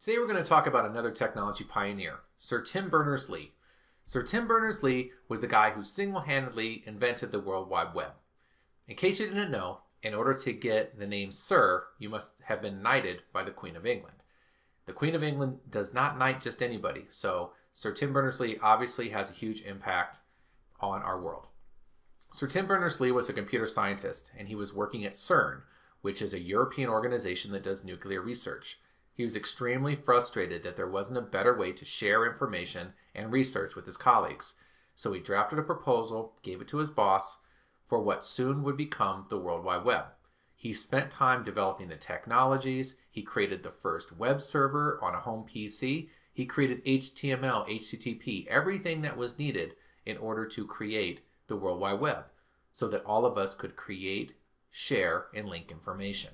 Today we're going to talk about another technology pioneer, Sir Tim Berners-Lee. Sir Tim Berners-Lee was the guy who single-handedly invented the World Wide Web. In case you didn't know, in order to get the name Sir, you must have been knighted by the Queen of England. The Queen of England does not knight just anybody, so Sir Tim Berners-Lee obviously has a huge impact on our world. Sir Tim Berners-Lee was a computer scientist, and he was working at CERN, which is a European organization that does nuclear research. He was extremely frustrated that there wasn't a better way to share information and research with his colleagues. So he drafted a proposal, gave it to his boss, for what soon would become the World Wide Web. He spent time developing the technologies. He created the first web server on a home PC. He created HTML, HTTP, everything that was needed in order to create the World Wide Web so that all of us could create, share, and link information.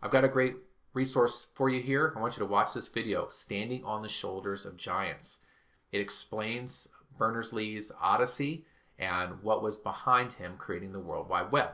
I've got a great resource for you here. I want you to watch this video, Standing on the Shoulders of Giants. It explains Berners-Lee's odyssey and what was behind him creating the World Wide Web.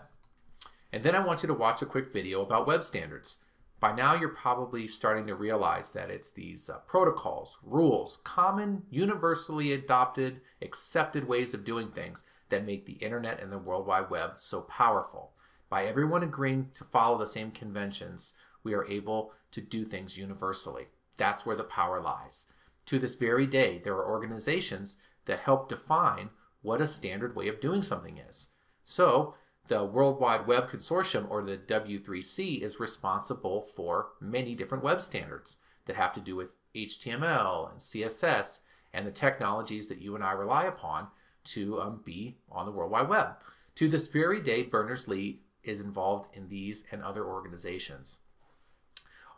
And then I want you to watch a quick video about web standards. By now you're probably starting to realize that it's these uh, protocols, rules, common, universally adopted, accepted ways of doing things that make the internet and the World Wide Web so powerful. By everyone agreeing to follow the same conventions, we are able to do things universally. That's where the power lies. To this very day, there are organizations that help define what a standard way of doing something is. So, the World Wide Web Consortium, or the W3C, is responsible for many different web standards that have to do with HTML and CSS and the technologies that you and I rely upon to um, be on the World Wide Web. To this very day, Berners-Lee is involved in these and other organizations.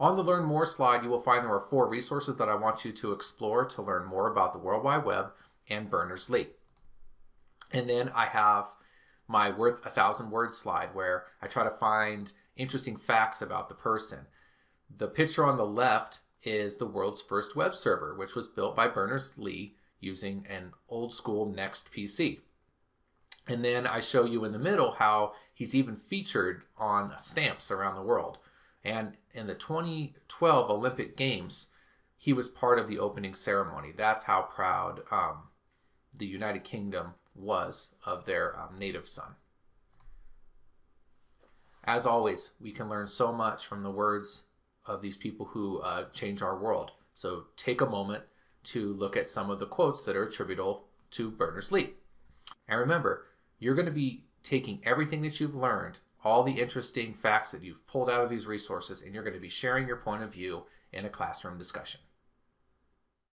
On the Learn More slide, you will find there are four resources that I want you to explore to learn more about the World Wide Web and Berners-Lee. And then I have my worth a thousand words slide where I try to find interesting facts about the person. The picture on the left is the world's first web server, which was built by Berners-Lee using an old school Next PC. And then I show you in the middle how he's even featured on stamps around the world. And in the 2012 Olympic Games, he was part of the opening ceremony. That's how proud um, the United Kingdom was of their um, native son. As always, we can learn so much from the words of these people who uh, change our world. So take a moment to look at some of the quotes that are attributable to Berners-Lee. And remember, you're going to be taking everything that you've learned all the interesting facts that you've pulled out of these resources, and you're going to be sharing your point of view in a classroom discussion.